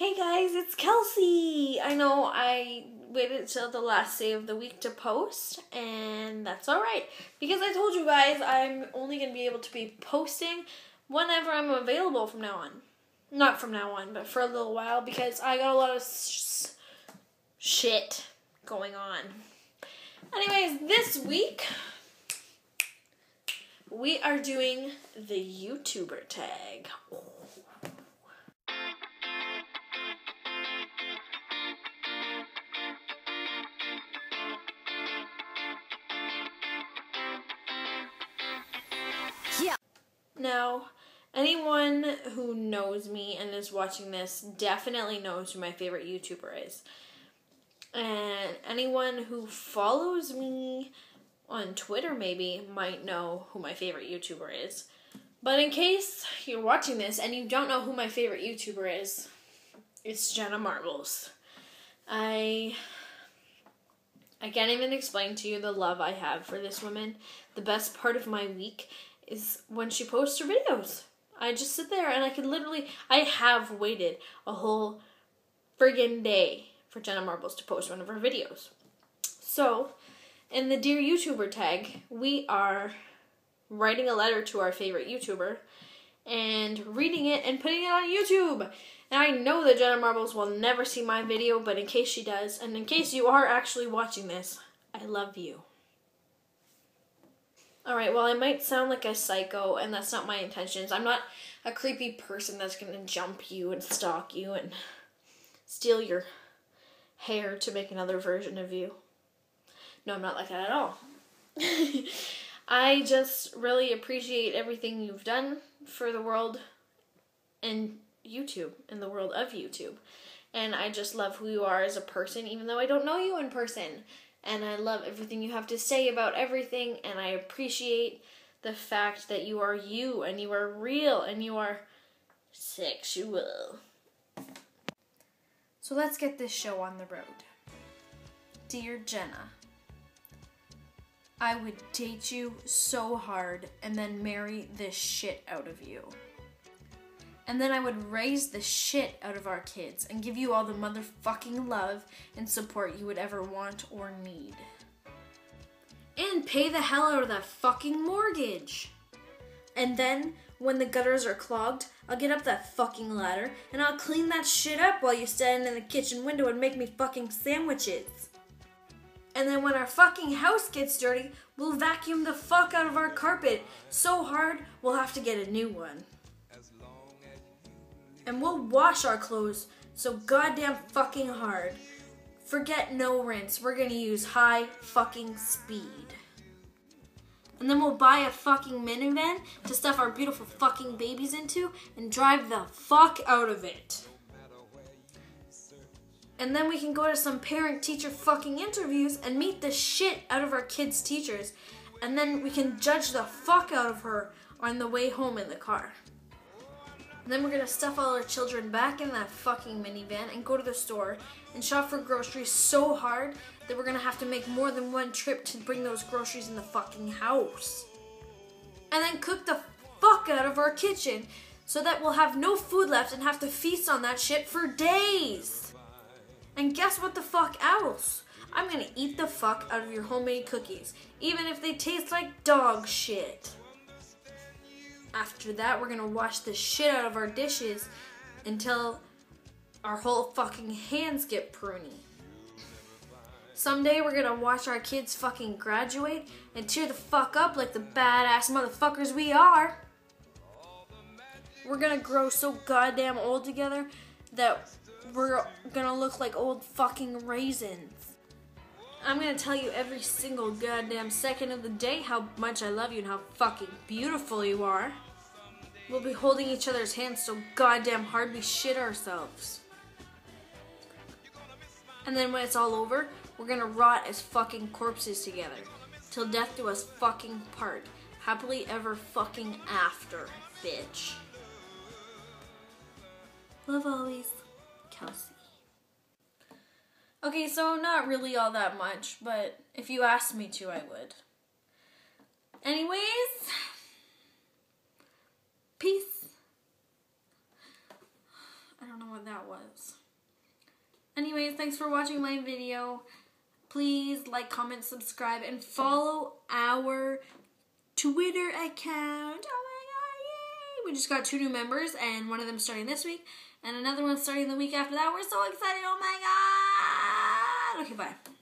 Hey guys, it's Kelsey. I know I waited till the last day of the week to post, and that's alright. Because I told you guys I'm only going to be able to be posting whenever I'm available from now on. Not from now on, but for a little while because I got a lot of sh- shit going on. Anyways, this week we are doing the YouTuber tag. Now, anyone who knows me and is watching this definitely knows who my favorite YouTuber is. And anyone who follows me on Twitter maybe might know who my favorite YouTuber is. But in case you're watching this and you don't know who my favorite YouTuber is, it's Jenna Marbles. I I can't even explain to you the love I have for this woman. The best part of my week is when she posts her videos. I just sit there and I can literally I have waited a whole friggin' day for Jenna Marbles to post one of her videos. So, in the Dear YouTuber tag, we are writing a letter to our favorite YouTuber and reading it and putting it on YouTube. And I know that Jenna Marbles will never see my video, but in case she does, and in case you are actually watching this, I love you. Alright, well, I might sound like a psycho, and that's not my intentions. I'm not a creepy person that's gonna jump you and stalk you and steal your hair to make another version of you. No, I'm not like that at all. I just really appreciate everything you've done for the world and YouTube, in the world of YouTube. And I just love who you are as a person, even though I don't know you in person. And I love everything you have to say about everything, and I appreciate the fact that you are you and you are real and you are sexual. So let's get this show on the road. Dear Jenna, I would date you so hard and then marry the shit out of you. And then I would raise the shit out of our kids and give you all the motherfucking love and support you would ever want or need. And pay the hell out of that fucking mortgage. And then, when the gutters are clogged, I'll get up that fucking ladder and I'll clean that shit up while you're standing in the kitchen window and make me fucking sandwiches. And then when our fucking house gets dirty, we'll vacuum the fuck out of our carpet so hard we'll have to get a new one. And we'll wash our clothes so goddamn fucking hard. Forget no rinse, we're gonna use high fucking speed. And then we'll buy a fucking minivan to stuff our beautiful fucking babies into and drive the fuck out of it. And then we can go to some parent teacher fucking interviews and meet the shit out of our kids' teachers. And then we can judge the fuck out of her on the way home in the car. And then we're gonna stuff all our children back in that fucking minivan and go to the store and shop for groceries so hard that we're gonna have to make more than one trip to bring those groceries in the fucking house. And then cook the fuck out of our kitchen so that we'll have no food left and have to feast on that shit for days. And guess what the fuck else? I'm gonna eat the fuck out of your homemade cookies, even if they taste like dog shit. After that, we're gonna wash the shit out of our dishes until our whole fucking hands get pruny. Someday we're gonna watch our kids fucking graduate and cheer the fuck up like the badass motherfuckers we are. We're gonna grow so goddamn old together that we're gonna look like old fucking raisins. I'm gonna tell you every single goddamn second of the day how much I love you and how fucking beautiful you are. We'll be holding each other's hands so goddamn hard we shit ourselves. And then when it's all over, we're gonna rot as fucking corpses together. Till death do us fucking part. Happily ever fucking after, bitch. Love always. Kelsey. Okay, so not really all that much, but if you asked me to, I would. Anyways, peace. I don't know what that was. Anyways, thanks for watching my video. Please like, comment, subscribe, and follow our Twitter account. Oh my god, yay! We just got two new members, and one of them starting this week, and another one starting the week after that. We're so excited. Oh my god! Okay, bye.